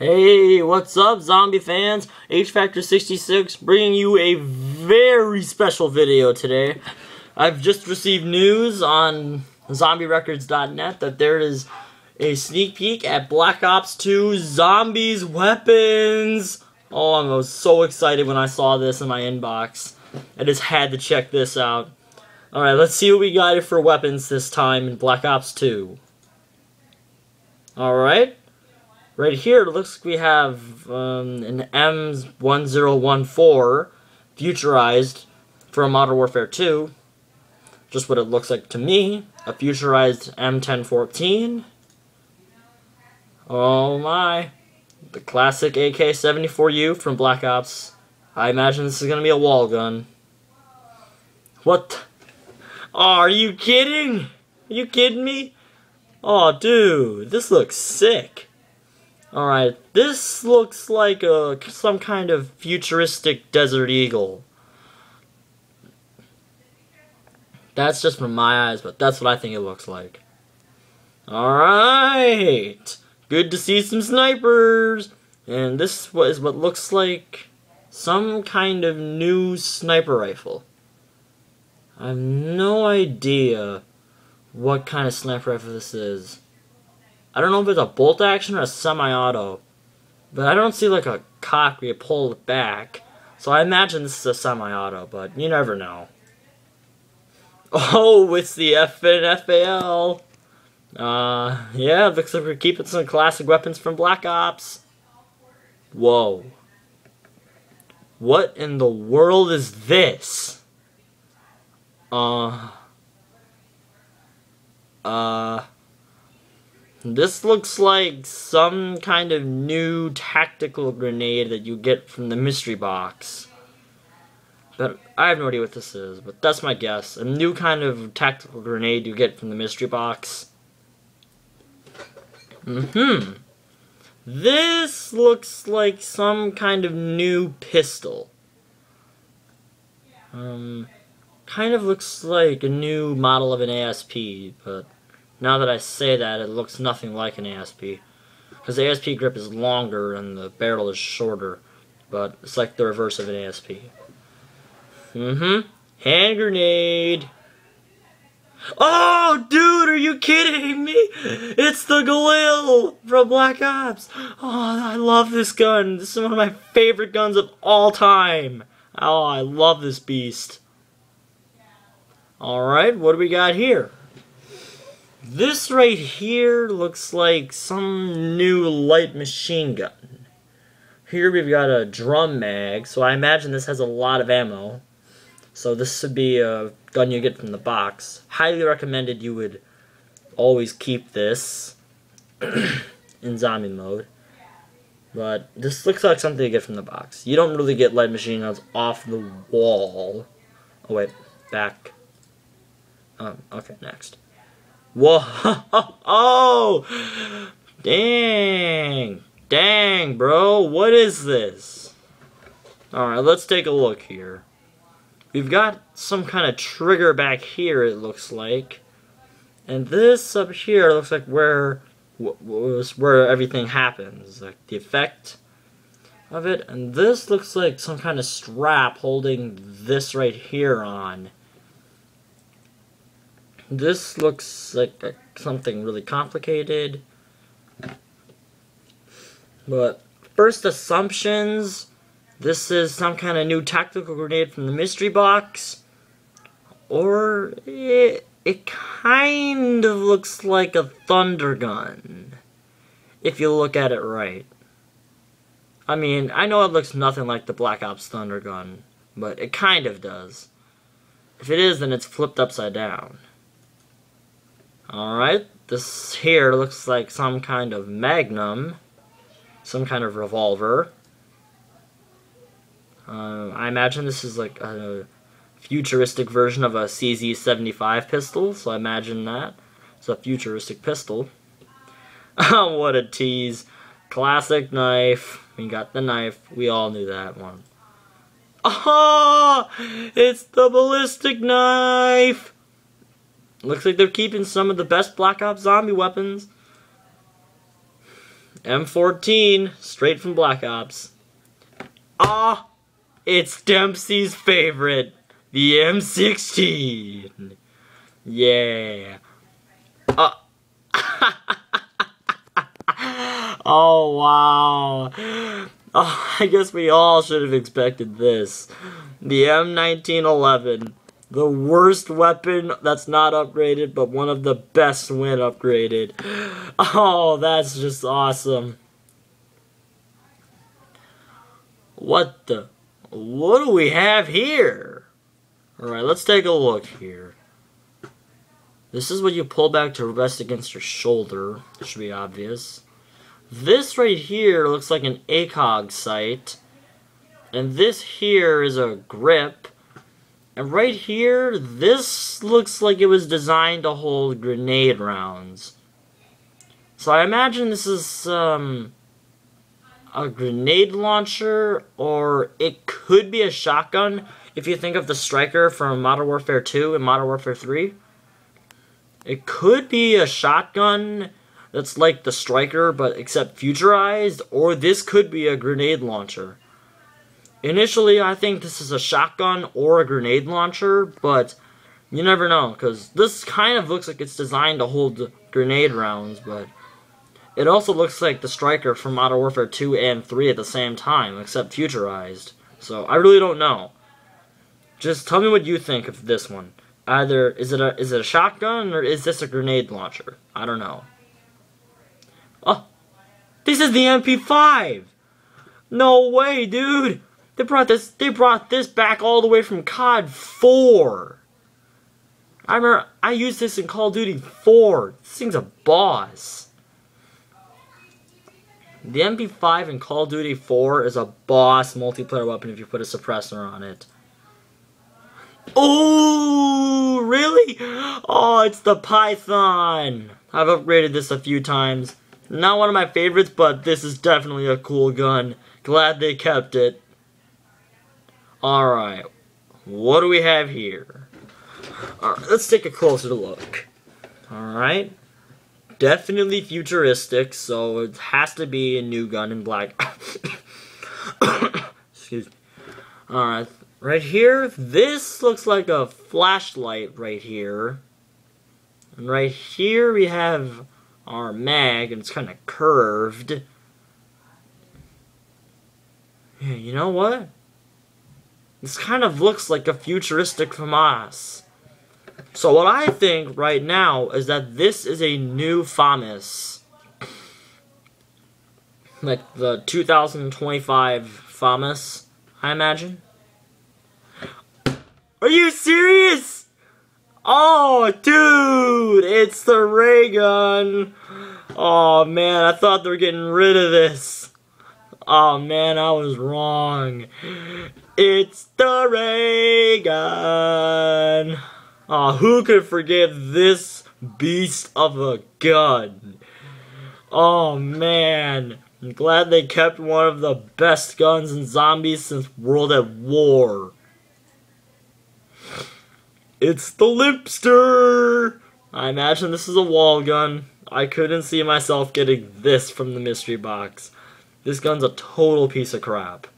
Hey, what's up, zombie fans? H Factor 66 bringing you a very special video today. I've just received news on zombierecords.net that there is a sneak peek at Black Ops 2 Zombies Weapons. Oh, I was so excited when I saw this in my inbox. I just had to check this out. Alright, let's see what we got for weapons this time in Black Ops 2. Alright. Right here, it looks like we have um, an M1014 futurized from Modern Warfare 2. Just what it looks like to me. A futurized M1014. Oh my. The classic AK-74U from Black Ops. I imagine this is going to be a wall gun. What? Oh, are you kidding? Are you kidding me? Oh, dude, this looks sick. Alright, this looks like a some kind of futuristic Desert Eagle. That's just from my eyes, but that's what I think it looks like. Alright! Good to see some snipers! And this is what looks like some kind of new sniper rifle. I have no idea what kind of sniper rifle this is. I don't know if it's a bolt action or a semi-auto. But I don't see like a cock where you pull back. So I imagine this is a semi-auto, but you never know. Oh, it's the FN FAL. Uh, yeah, looks like we're keeping some classic weapons from Black Ops. Whoa. What in the world is this? Uh... Uh... This looks like some kind of new tactical grenade that you get from the mystery box. But I have no idea what this is, but that's my guess. A new kind of tactical grenade you get from the mystery box. Mm-hmm. This looks like some kind of new pistol. Um, kind of looks like a new model of an ASP, but now that I say that, it looks nothing like an ASP. Because the ASP grip is longer and the barrel is shorter. But it's like the reverse of an ASP. Mm-hmm. Hand grenade. Oh, dude, are you kidding me? It's the Galil from Black Ops. Oh, I love this gun. This is one of my favorite guns of all time. Oh, I love this beast. Alright, what do we got here? This right here looks like some new light machine gun. Here we've got a drum mag, so I imagine this has a lot of ammo. So this would be a gun you get from the box. Highly recommended you would always keep this in zombie mode. But this looks like something you get from the box. You don't really get light machine guns off the wall. Oh wait, back. Um, okay, next. Whoa! Oh! Dang! Dang, bro! What is this? Alright, let's take a look here. We've got some kind of trigger back here, it looks like. And this up here looks like where where everything happens, like the effect of it. And this looks like some kind of strap holding this right here on. This looks like something really complicated. But first assumptions, this is some kind of new tactical grenade from the mystery box. Or it, it kind of looks like a thunder gun. If you look at it right. I mean, I know it looks nothing like the Black Ops Thunder gun, but it kind of does. If it is, then it's flipped upside down. Alright, this here looks like some kind of magnum, some kind of revolver. Uh, I imagine this is like a futuristic version of a CZ-75 pistol, so I imagine that. It's a futuristic pistol. What a tease. Classic knife. We got the knife. We all knew that one. Oh, it's the ballistic knife. Looks like they're keeping some of the best Black Ops zombie weapons. M14, straight from Black Ops. Ah, it's Dempsey's favorite, the M16. Yeah. Uh, oh, wow. Oh, I guess we all should have expected this. The M1911. The worst weapon that's not upgraded, but one of the best when upgraded. Oh, that's just awesome. What the? What do we have here? Alright, let's take a look here. This is what you pull back to rest against your shoulder. Should be obvious. This right here looks like an ACOG sight. And this here is a grip. And right here, this looks like it was designed to hold grenade rounds. So I imagine this is um, a grenade launcher, or it could be a shotgun if you think of the striker from Modern Warfare 2 and Modern Warfare 3. It could be a shotgun that's like the striker, but except futurized, or this could be a grenade launcher. Initially, I think this is a shotgun or a grenade launcher, but you never know, because this kind of looks like it's designed to hold grenade rounds, but it also looks like the striker from Modern Warfare 2 and 3 at the same time, except futurized. So, I really don't know. Just tell me what you think of this one. Either, is it a, is it a shotgun, or is this a grenade launcher? I don't know. Oh, this is the MP5! No way, dude! They brought this they brought this back all the way from COD 4. I remember I used this in Call of Duty 4. This thing's a boss. The MP5 in Call of Duty 4 is a boss multiplayer weapon if you put a suppressor on it. Oh, really? Oh, it's the Python. I've upgraded this a few times. Not one of my favorites, but this is definitely a cool gun. Glad they kept it. Alright, what do we have here? Alright, let's take a closer look. Alright, definitely futuristic, so it has to be a new gun in black. Excuse me. Alright, right here, this looks like a flashlight right here. And right here we have our mag, and it's kind of curved. Yeah, you know what? This kind of looks like a futuristic FAMAS. So what I think right now is that this is a new FAMAS. Like the 2025 FAMAS, I imagine. Are you serious? Oh, dude, it's the ray gun. Oh, man, I thought they were getting rid of this. Oh, man, I was wrong. It's the ray gun. Oh, ah, who could forget this beast of a gun? Oh man, I'm glad they kept one of the best guns in zombies since World at War. It's the Limpster! I imagine this is a wall gun. I couldn't see myself getting this from the mystery box. This gun's a total piece of crap.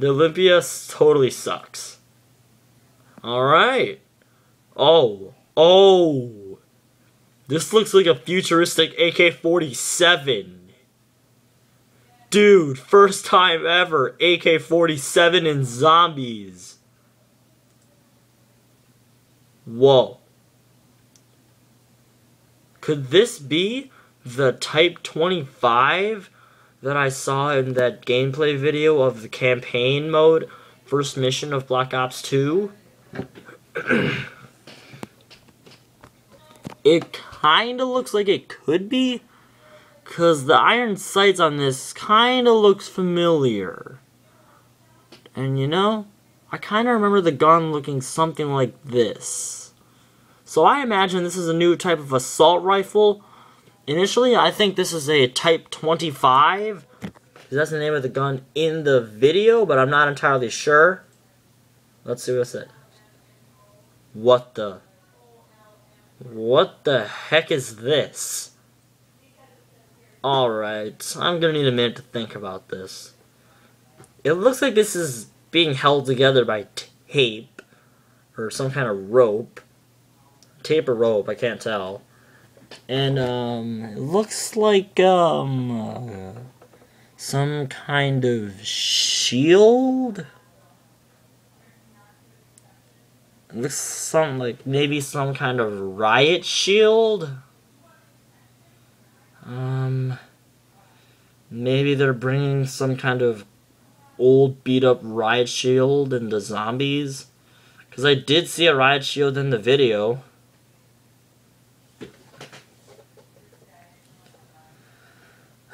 The Olympia totally sucks. Alright. Oh. Oh. This looks like a futuristic AK-47. Dude, first time ever AK-47 in zombies. Whoa. Could this be the Type 25 that I saw in that gameplay video of the campaign mode, first mission of Black Ops 2. it kind of looks like it could be, because the iron sights on this kind of looks familiar. And you know, I kind of remember the gun looking something like this. So I imagine this is a new type of assault rifle Initially, I think this is a Type 25. That's the name of the gun in the video, but I'm not entirely sure. Let's see what's it. What the? What the heck is this? Alright, I'm gonna need a minute to think about this. It looks like this is being held together by tape or some kind of rope. Tape or rope, I can't tell. And um it looks like um some kind of shield. It looks some like maybe some kind of riot shield. Um, maybe they're bringing some kind of old beat up riot shield into zombies. Because I did see a riot shield in the video.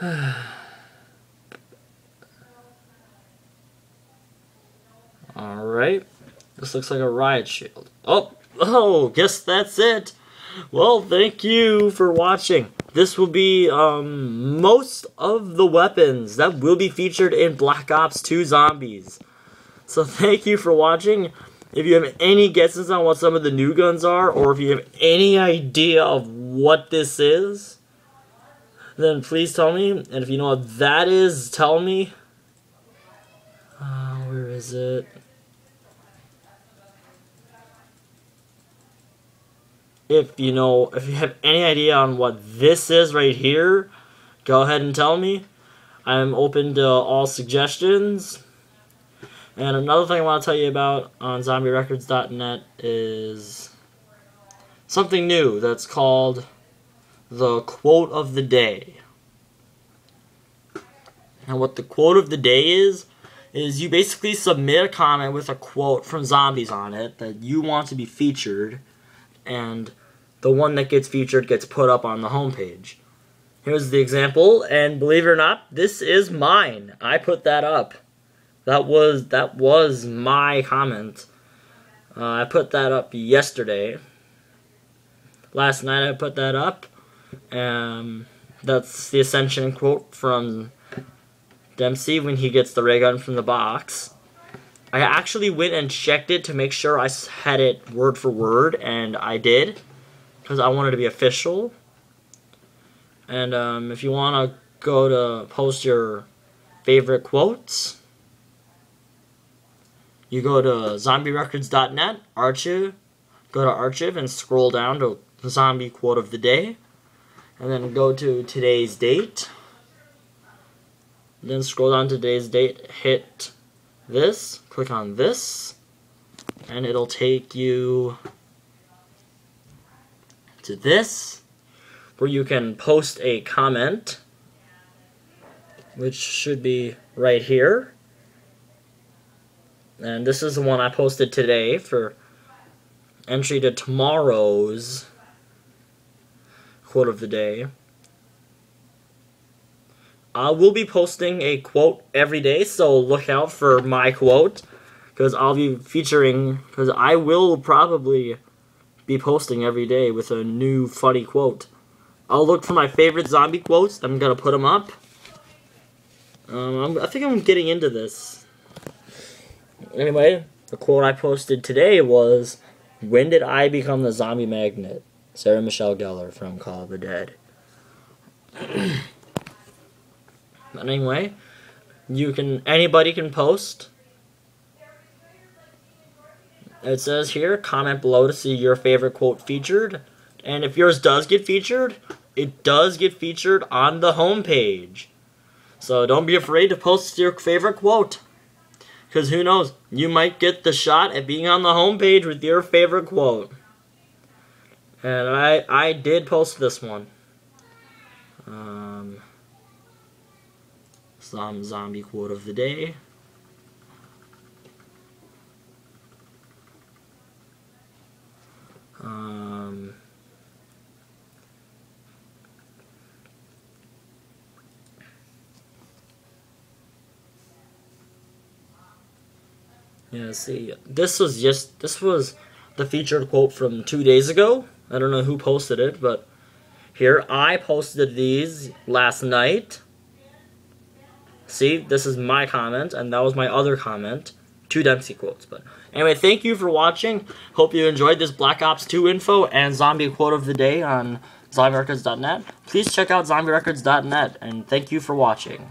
Alright. This looks like a riot shield. Oh, oh, guess that's it. Well, thank you for watching. This will be um, most of the weapons that will be featured in Black Ops 2 Zombies. So thank you for watching. If you have any guesses on what some of the new guns are, or if you have any idea of what this is, then please tell me. And if you know what that is, tell me. Uh, where is it? if you know if you have any idea on what this is right here go ahead and tell me i'm open to all suggestions and another thing i want to tell you about on zombierecords.net is something new that's called the quote of the day and what the quote of the day is is you basically submit a comment with a quote from zombies on it that you want to be featured and the one that gets featured gets put up on the homepage. Here's the example, and believe it or not, this is mine. I put that up. That was that was my comment. Uh, I put that up yesterday. Last night I put that up. Um, that's the Ascension quote from Dempsey when he gets the ray gun from the box. I actually went and checked it to make sure I had it word for word, and I did. Because I wanted to be official. And um, if you want to go to post your favorite quotes, you go to zombierecords.net, archive, go to archive and scroll down to the zombie quote of the day. And then go to today's date. Then scroll down to today's date, hit this, click on this, and it'll take you to this, where you can post a comment, which should be right here. And this is the one I posted today for entry to tomorrow's quote of the day. I will be posting a quote every day, so look out for my quote. Because I'll be featuring, because I will probably be posting every day with a new funny quote. I'll look for my favorite zombie quotes. I'm to put them up. Um, i think I'm getting into this. Anyway, the quote I posted today was, When did I become the zombie magnet? Sarah Michelle Gellar from Call of the Dead. But anyway, you can anybody can post. It says here, comment below to see your favorite quote featured. And if yours does get featured, it does get featured on the homepage. So don't be afraid to post your favorite quote. Because who knows, you might get the shot at being on the homepage with your favorite quote. And I, I did post this one. Um, some zombie quote of the day. Um, yeah, see, this was just, this was the featured quote from two days ago. I don't know who posted it, but here, I posted these last night. See, this is my comment, and that was my other comment. Two Dempsey quotes. But anyway, thank you for watching. Hope you enjoyed this Black Ops 2 info and zombie quote of the day on zombierecords.net. Please check out zombierecords.net, and thank you for watching.